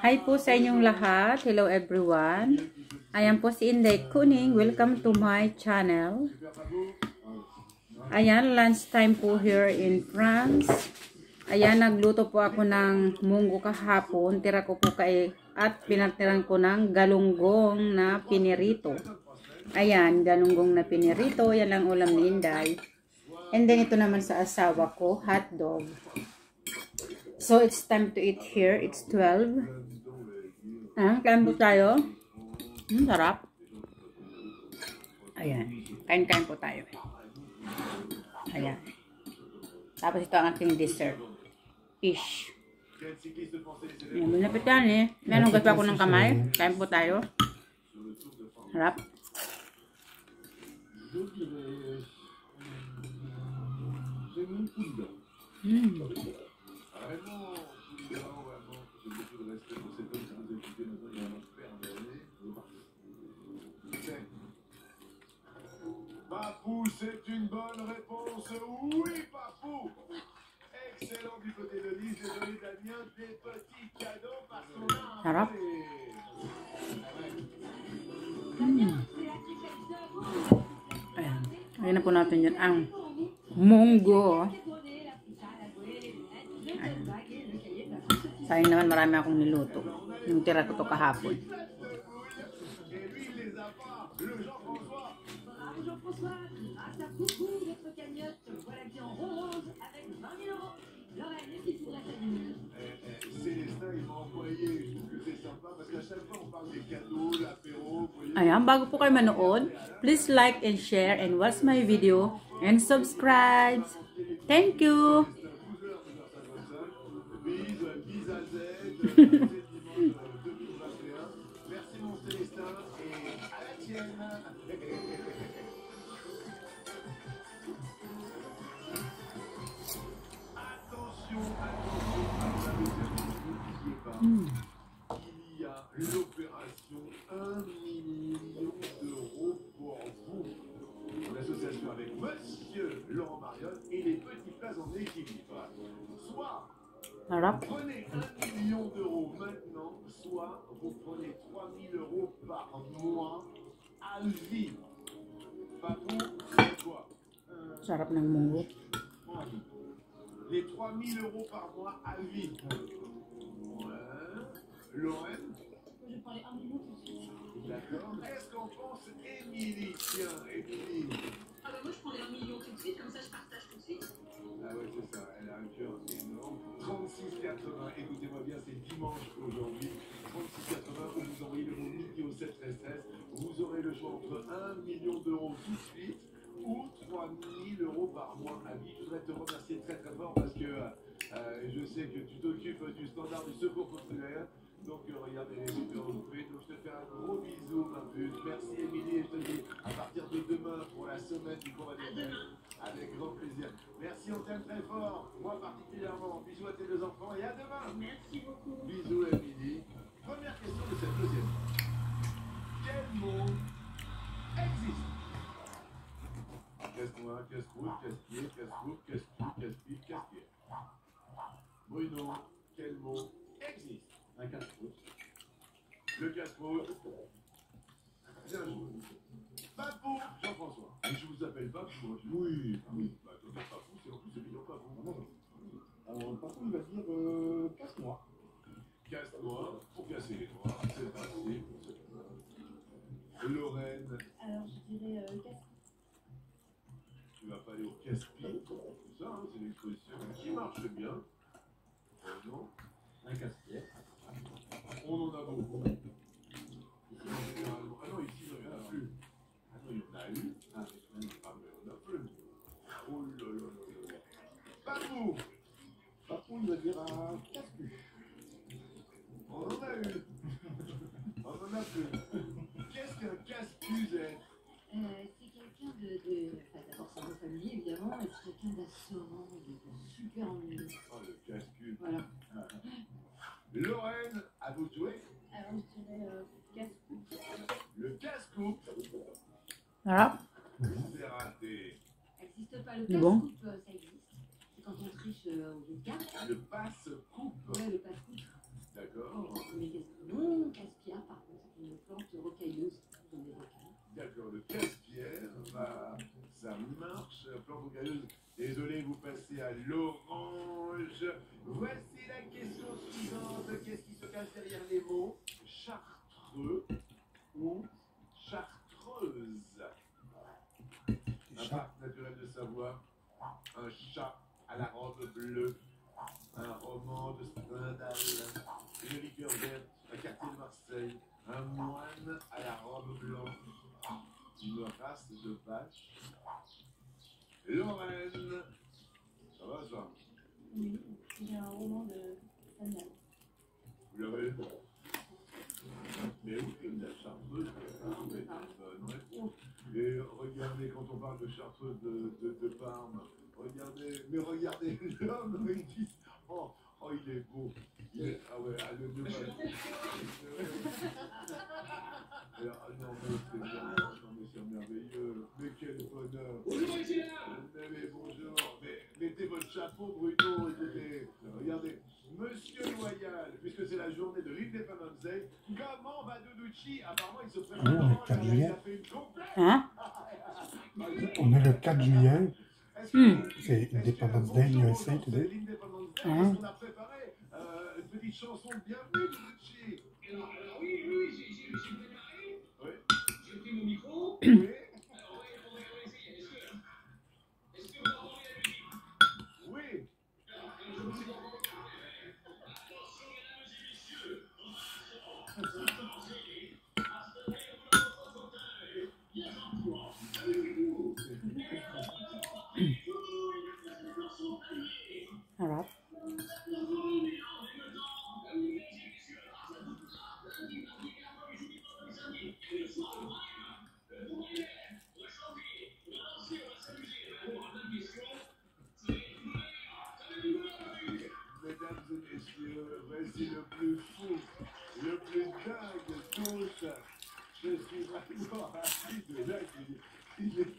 Hi po sa inyong lahat. Hello everyone. Ayan po si Inday Kuning. Welcome to my channel. Ayan, lunch time po here in France. Ayan, nagluto po ako ng munggo kahapon. Tira ko po kay at pinatiran ko ng galunggong na pinirito. Ayan, galunggong na pinirito. Yan lang ulam ni Inday. And then ito naman sa asawa ko, hot dog. So, it's time to eat here. It's 12. Ah, kain po tayo. Hmm, sarap. Ayan. Kain-kain po tayo. Ayan. Tapos ito ang aking dessert. Fish. Ayan, malapit yan eh. Meron gusto ako ng kamay. Kain po tayo. Sarap. Mm. Papou, c'est une bonne réponse. Oui, Papou. Excellent du côté de Lise. Désolé, Damien, des petits cadeaux parce qu'on a un Sarap. peu Ayan. Ayan na po natin yan ang munggo. Sayang naman marami akong niluto. Yung tira ko to kahapon. Ayan, bago po kayo manood, please like and share and watch my video and subscribe. Thank you! C'est dimanche 2021. Merci mon Célestin et à la tienne. Attention, attention, n'oubliez pas, il y a l'opération 1 million d'euros pour vous. En association avec Monsieur Laurent Marion et les petits plats en équilibre. Soit Sarap. prenez 1 million d'euros maintenant, soit vous prenez 3 000 euros par mois à vie. Pas vous, c'est quoi Sarap ng munggo. Les 3 000 euros par mois à vie. Ouais. Lorraine Je prends les 1 million tout de suite. D'accord. Est-ce qu'on pense Émilie Tiens, Émilie. Ah bah moi je prends les 1 million tout de suite, comme ça je partage tout de suite. Ah ouais, c'est ça, elle a un cœur énorme. 36,80, écoutez-moi bien, c'est dimanche aujourd'hui. 36,80, vous envoyez le mot midi au 7 16 Vous aurez le choix entre 1 million d'euros tout de suite ou 3 000 euros par mois vie. Je voudrais te remercier très très fort parce que euh, je sais que tu t'occupes du standard du secours populaire. Donc euh, regardez les super occupés. Donc je te fais un gros bisou, ma puce. Merci Émilie et je te dis à partir de demain pour la semaine du combat des Avec grand plaisir. Merci, on t'aime très fort. Moi particulièrement. Bisous à tes deux enfants et à demain. Merci beaucoup. Bisous Émilie. Première question de cette deuxième. Quel mot existe? Casse-moi, casse-croûte, casse-pied, casse-croûte, casse-pied, casse-pied, casse-pied. Bruno, quel mot existe Un casse-croûte. Le casse-croûte. Bien joué. Papou, Jean-François. Et je vous appelle Papou. hein. Oui, oui. Bah, toi, t'es Papou, c'est en plus c'est mignon Papou. Alors, par contre, il va dire euh, casse-moi. Casse-toi pour casser les doigts. C'est facile. Lorraine, Alors je dirais euh, casse. tu vas pas aller au casse-pied. C'est ça, hein, c'est une exposition qui marche bien. Un casse-pied. On en a beaucoup. Ah non, ici, il n'y en a plus. Ah non, il y en a eu. Ah, mais on en a plus. Oh là là là là. Papou, Par contre, il va dire un casse-cul. on en a eu. On en a plus. Qu'est-ce qu'un casse-cul, Zed Euh, c'est quelqu'un de, de. Enfin d'abord c'est un familier évidemment, et c'est quelqu'un d'assurant, de, Oh, le casse-cul. Voilà. Lorraine, à vous de jouer. Alors je dirais euh. Le casse-coupe. Sarap. C'est raté. N'existe pas le C'est bon casse-coupe, euh, ça existe. C'est quand on triche euh, au jeu de cartes. Le passe-coupe. Ouais, le passe derrière les mots chartreux ou chartreuse. Un parc naturel de Savoie, un chat à la robe bleue, un roman de Stendhal, une liqueur verte, un quartier de Marseille, un moine à la robe blanche, une race de vache, Lorraine. Ça va ça? Oui, j'ai un roman de Stendhal. Mais oui, la chartreuse, c'est une bonne réponse. Et regardez, quand on parle de chartreuse de, de, de Parme, regardez, mais regardez l'homme, ils disent, oh, oh, il est beau. Il est- ah ouais, ah, le Alors, ah non, mais c'est bien, non, mais c'est merveilleux. Mais quel bonheur. Mais, mais bonjour, mais mettez votre chapeau, Bruno, écoutez, regardez. Monsieur Loyal, puisque c'est la journée de l'Independence Day, comment va Doducci Apparemment, il se prépare. Ah, le 4 il juillet. a une. Hein? On est le 4 juillet. Est-ce que- Hmm. C'est est-ce que- Independence Day, bonjour, USA bonjour, today. c'est l'Independence Day. Hein? Yeah.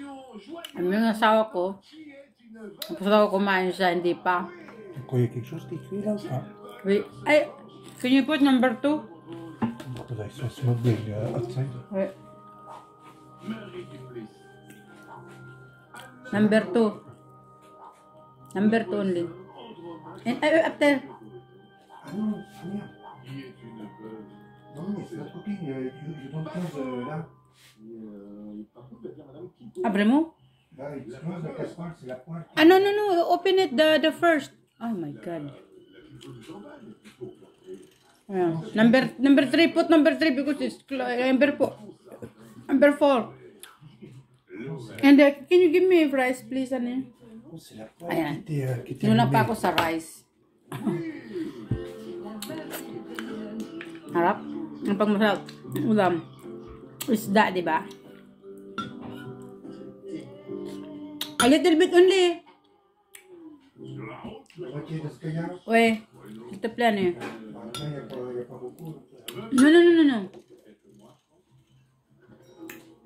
Joyeuse. Ano yung asawa ko? Qui est une Tapos daw kumain siya, hindi pa. Pourquoi il y a quelque chose qui est écrit là ou pas? Wait. Ay, can you put number two? Because I saw smoking uh, outside. Wait. Marie Duplessis. Number two. Number 2 only. Eh, And uh, after. Ano? Ano yan? Abre mo? Ah, no, no, no. Open it the, the first. Oh my God. Yeah. Number number 3, put number 3 because it's eh, number 4. Number 4. And uh, can you give me fries please, Annie? Ako sila po. Ayan. Kitir, kitir Nuna pa ako sa rice. Harap. Ang pagmasarap. Ulam. Isda, di ba? A little bit only. Uy, ito plano eh. No, no, no, no, no.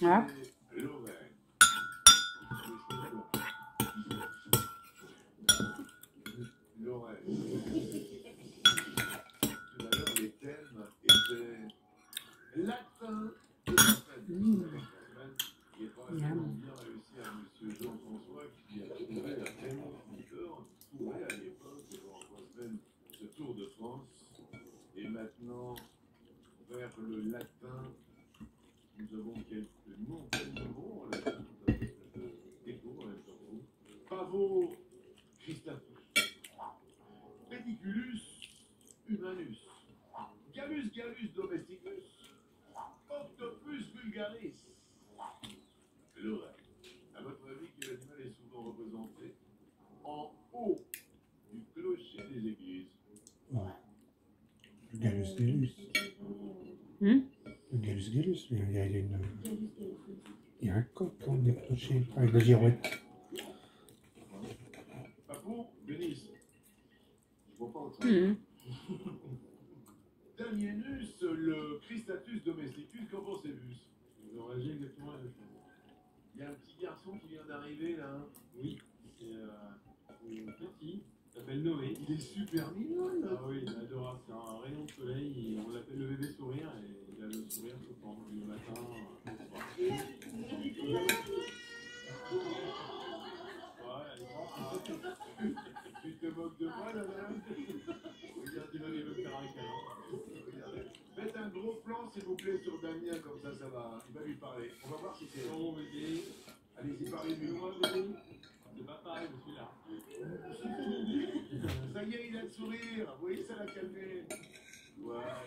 Yeah. Temps. Pavo Christaphus. Pediculus humanus. Gallus gallus domesticus. Octopus vulgaris. L'oreille. À votre avis, quel animal est souvent représenté en haut du clocher des églises? Le Gallus Gallus. Hmm? Le Gallus Gallus, il y a, il y a une- il y a un coq en des clochers avec la girouette. Papou, Denis. Hmm. Danienus, le Christatus domesticus, qu'en pensez-vous? Vous exactement la même chose. Il y a un petit garçon qui vient d'arriver là. hein. Oui, c'est euh, petit, il s'appelle Noé. Il est super mignon Ah là. oui, il est adorable, c'est un rayon de soleil, et on l'appelle le bébé sourire, et il a le sourire tout le temps, du matin euh, au soir. Ouais, elle est grande, Tu te moques de moi là là Regarde, il va il veut me faire un câlin. Regardez. Faites un s'il vous plaît sur Damien, comme ça ça va. Il va lui parler. On va voir si c'est. Bon Allez-y, parlez-lui. c'est pas pareil, je suis là. Ça y est, il a le sourire. Vous voyez, ça l'a calmé. Voilà.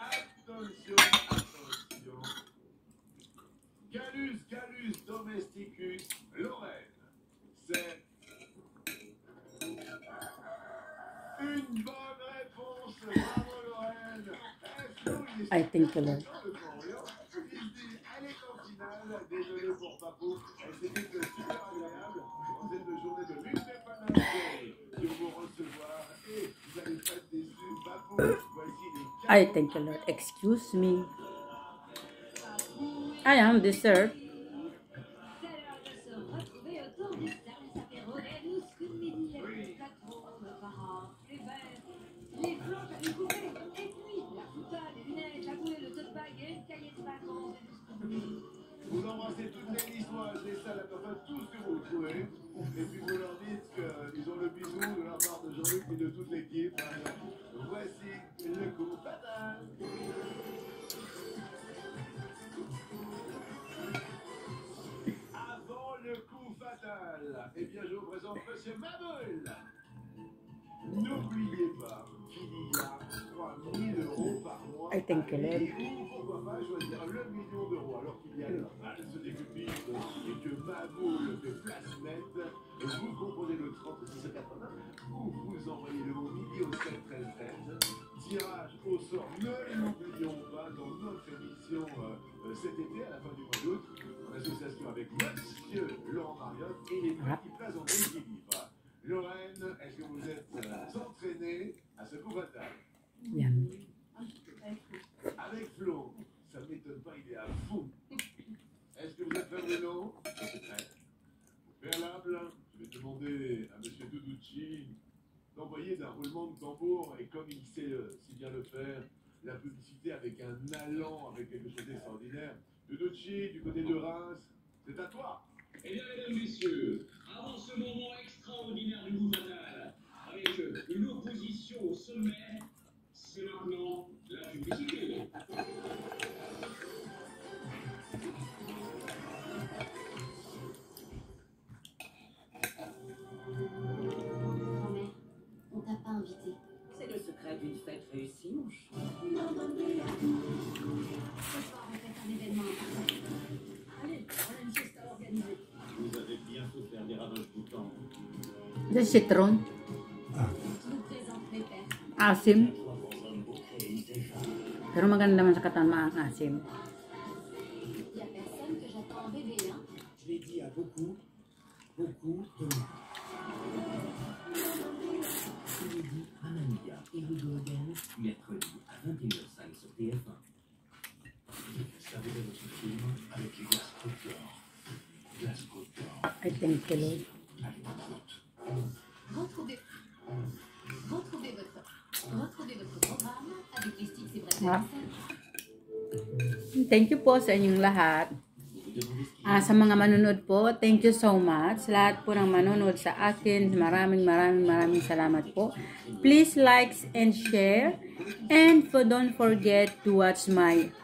Attention, attention. Gallus, Gallus domesticus, Lorraine. C'est une bonne I think alone. I thank you, Lord. Excuse me. I am deserved. Et puis vous leur dites qu'ils ont le bisou de la part de Jean-Luc et de toute l'équipe. Voici le coup fatal. Avant le coup fatal, eh bien je vous présente Monsieur Maboul. N'oubliez pas qu'il y a 3000 euros par mois. I think choisir le million d'euros alors qu'il y a le valse des pupilles et que Maboul fait place nette. Vous composez le 3680 ou vous envoyez le mot midi au 7 13 13. Tirage au sort, ne l'oublions pas dans notre émission euh, euh, cet été à la fin du mois d'août en association avec Monsieur Laurent Mariotte et les petites places en équilibre. Lorraine, est-ce que vous êtes euh, entraînée à ce coup fatal Yan. Avec Flo, ça ne m'étonne pas, il est à fond. Est-ce que vous êtes prêt Bruno C'est prêt. Préalable, je vais demander à Monsieur Duducci d'envoyer d'un roulement de tambour et comme il sait si bien le faire, la publicité avec un allant, avec quelque chose d'extraordinaire. Duducci, du côté de Reims, c'est à toi. Eh bien, mesdames, messieurs, avant ce moment extraordinaire du fatal, avec euh, une opposition au sommet, c'est maintenant la publicité. זה citron, asim. Pero maganda naman sa katama ang asim. I think, Lord. Retrouvez, retrouvez votre, retrouvez votre programme avec les sticks et. Thank you po sa inyong lahat. Ah, sa mga manonood po, thank you so much. Lahat po ng manonood sa akin, maraming maraming maraming salamat po. Please like and share. And for, don't forget to watch my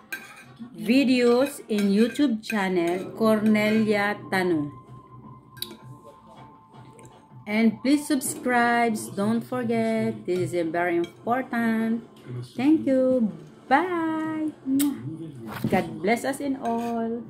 videos in YouTube channel, Cornelia Tanu. And please subscribe. Don't forget. This is very important. Thank you. Bye. God bless us in all.